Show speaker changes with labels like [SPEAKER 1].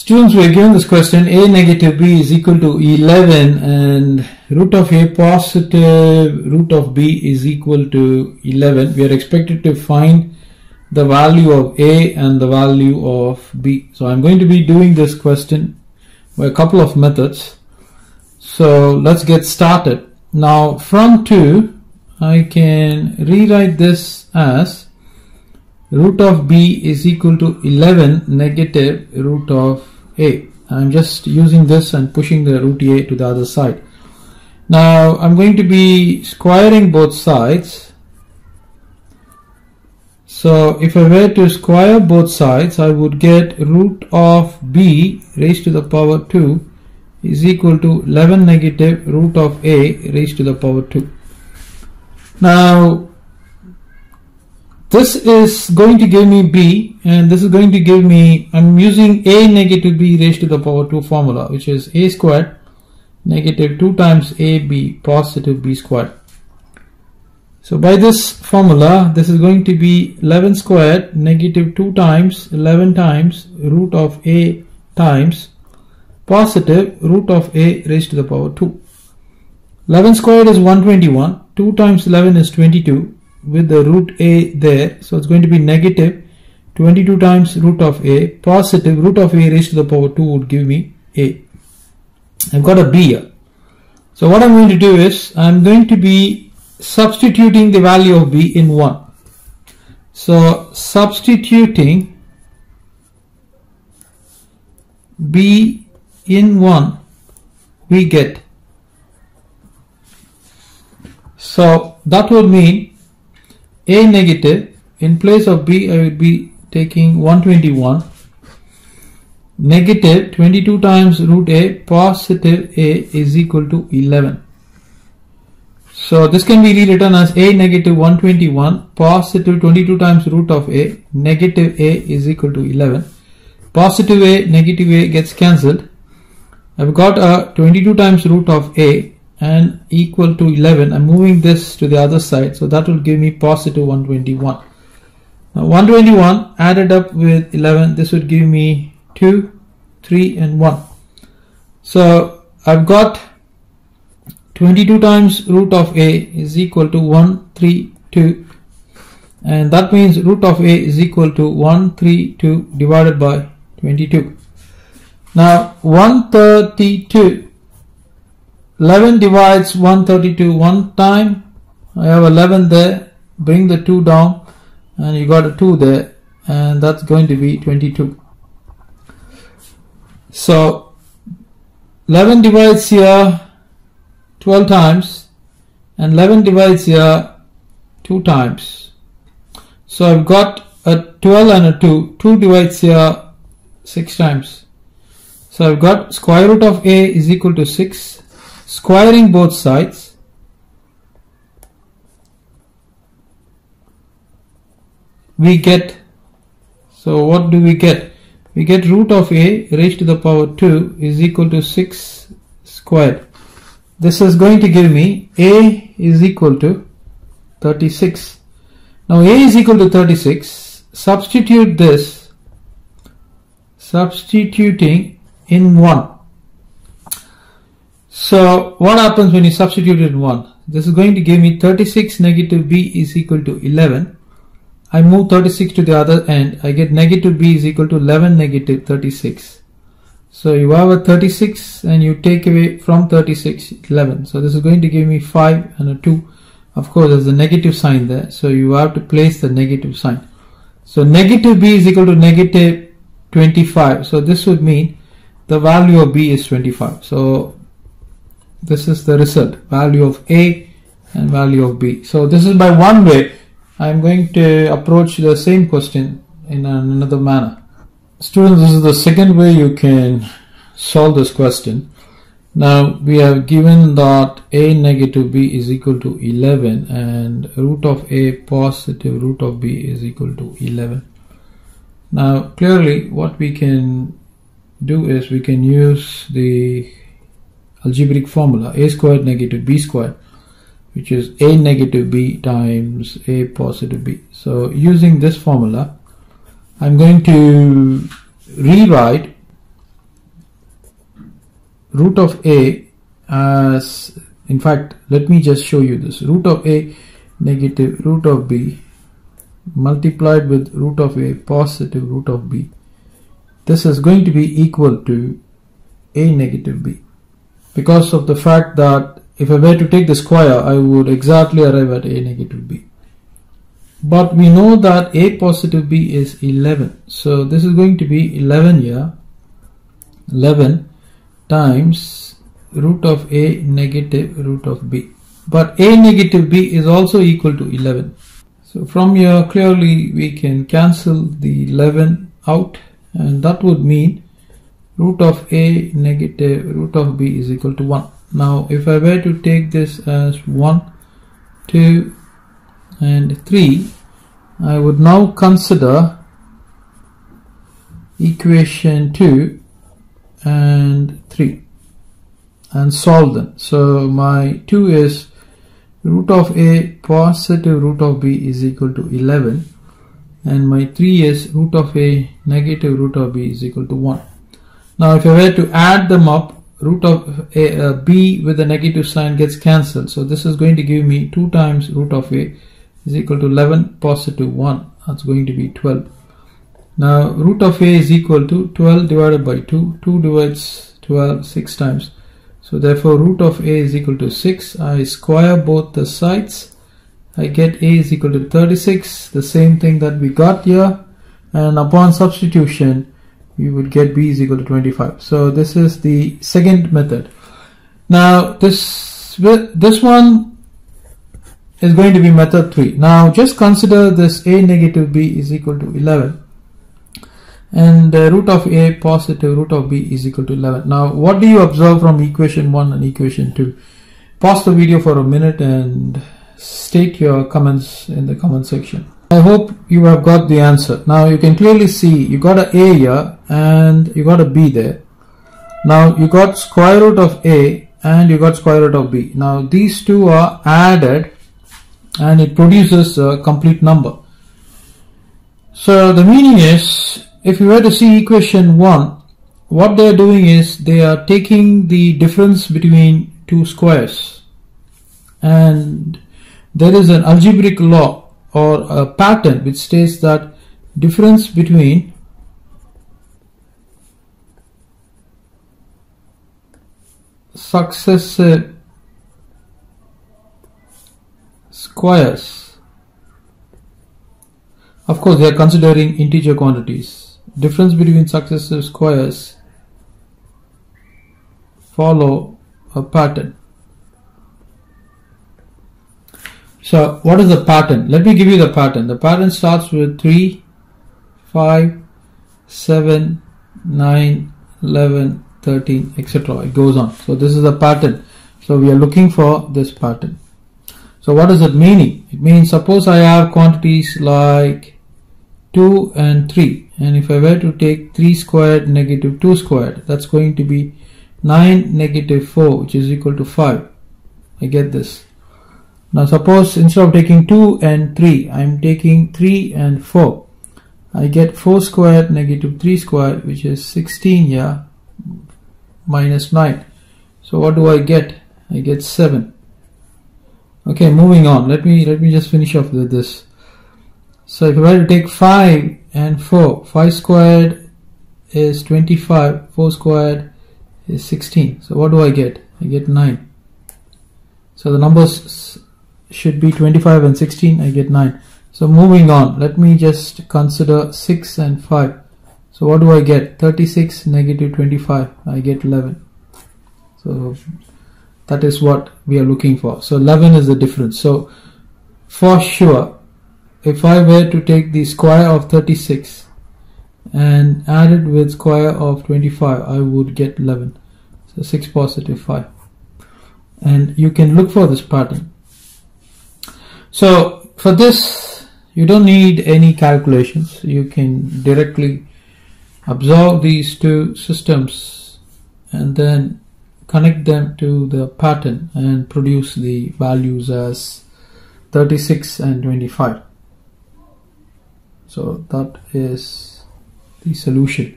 [SPEAKER 1] Students, we are given this question, a negative b is equal to 11 and root of a positive root of b is equal to 11. We are expected to find the value of a and the value of b. So I'm going to be doing this question by a couple of methods. So let's get started. Now from 2, I can rewrite this as root of b is equal to 11 negative root of a. I'm just using this and pushing the root a to the other side. Now I'm going to be squaring both sides. So if I were to square both sides, I would get root of b raised to the power 2 is equal to 11 negative root of a raised to the power 2. Now this is going to give me b and this is going to give me I'm using a negative b raised to the power 2 formula which is a squared negative 2 times ab positive b squared. So by this formula this is going to be 11 squared negative 2 times 11 times root of a times positive root of a raised to the power 2 11 squared is 121 2 times 11 is 22 with the root a there. So it's going to be negative 22 times root of a positive root of a raised to the power 2 would give me a. I've got a b here. So what I'm going to do is I'm going to be substituting the value of b in 1. So substituting b in 1 we get so that would mean a negative in place of b I will be taking 121 negative 22 times root a positive a is equal to 11 so this can be rewritten as a negative 121 positive 22 times root of a negative a is equal to 11 positive a negative a gets cancelled. I've got a 22 times root of a and equal to 11 I'm moving this to the other side so that will give me positive 121 now 121 added up with 11 this would give me 2 3 and 1 so I've got 22 times root of a is equal to 132 and that means root of a is equal to 132 divided by 22 now 132 11 divides 132 one time. I have 11 there. Bring the 2 down. And you got a 2 there. And that's going to be 22 so 11 divides here 12 times. And 11 divides here 2 times. So I've got a 12 and a 2 2 divides here 6 times. So I've got square root of a is equal to 6 squaring both sides. We get so what do we get? We get root of a raised to the power 2 is equal to 6 squared this is going to give me a is equal to 36 now a is equal to 36 substitute this substituting in 1 so what happens when you substitute in 1? This is going to give me 36 negative b is equal to 11. I move 36 to the other end. I get negative b is equal to 11 negative 36. So you have a 36 and you take away from 36 11. So this is going to give me 5 and a 2. Of course there's a negative sign there. So you have to place the negative sign. So negative b is equal to negative 25. So this would mean the value of b is 25. So this is the result value of a and value of b. So this is by one way. I'm going to approach the same question in another manner. Students this is the second way you can solve this question. Now we have given that a negative b is equal to 11 and root of a positive root of b is equal to 11 now clearly what we can do is we can use the algebraic formula a squared negative b squared which is a negative b times a positive b. So using this formula I'm going to rewrite root of a as in fact let me just show you this. Root of a negative root of b multiplied with root of a positive root of b. This is going to be equal to a negative b because of the fact that if I were to take the square I would exactly arrive at a negative b. But we know that a positive b is 11 so this is going to be 11 here. 11 times root of a negative root of b. But a negative b is also equal to 11 so from here clearly we can cancel the 11 out. And that would mean root of a negative root of b is equal to 1 now if I were to take this as 1 2 and 3 I would now consider equation 2 and 3 and solve them. So my 2 is root of a positive root of b is equal to 11 and my 3 is root of a negative root of b is equal to 1 now if I were to add them up root of a, uh, b with a negative sign gets cancelled. So this is going to give me 2 times root of a is equal to 11 positive 1 that's going to be 12 now root of a is equal to 12 divided by 2 2 divides 12 6 times. So therefore root of a is equal to 6 I square both the sides. I get a is equal to 36 the same thing that we got here. And upon substitution we would get b is equal to 25 so this is the second method. Now this this one is going to be method 3 now just consider this a negative b is equal to 11 and uh, root of a positive root of b is equal to 11 now what do you observe from equation 1 and equation 2 pause the video for a minute and state your comments in the comment section I hope you have got the answer. Now you can clearly see you got a a here and you got a b there. Now you got square root of a and you got square root of b. Now these two are added and it produces a complete number. So the meaning is if you were to see equation 1 what they are doing is they are taking the difference between two squares. And there is an algebraic law or a pattern which states that difference between successive squares of course they are considering integer quantities difference between successive squares follow a pattern. So what is the pattern? Let me give you the pattern. The pattern starts with 3, 5, 7, 9, 11, 13, etc. It goes on. So this is the pattern. So we are looking for this pattern. So what is it meaning? It means suppose I have quantities like 2 and 3 and if I were to take 3 squared negative 2 squared that's going to be 9 negative 4 which is equal to 5 I get this now suppose instead of taking 2 and 3 I'm taking 3 and 4 I get 4 squared negative 3 squared which is 16 here minus 9 so what do I get I get 7 okay moving on let me let me just finish off with this so if I were to take 5 and 4, 5 squared is 25, 4 squared is 16. So what do I get? I get 9. So the numbers should be 25 and 16, I get 9. So moving on, let me just consider 6 and 5. So what do I get? 36 negative 25, I get 11. So that is what we are looking for. So 11 is the difference. So for sure, if I were to take the square of 36 and add it with square of 25 I would get 11 so 6 positive 5 and you can look for this pattern so for this you don't need any calculations. You can directly observe these two systems and then connect them to the pattern and produce the values as 36 and 25 so that is the solution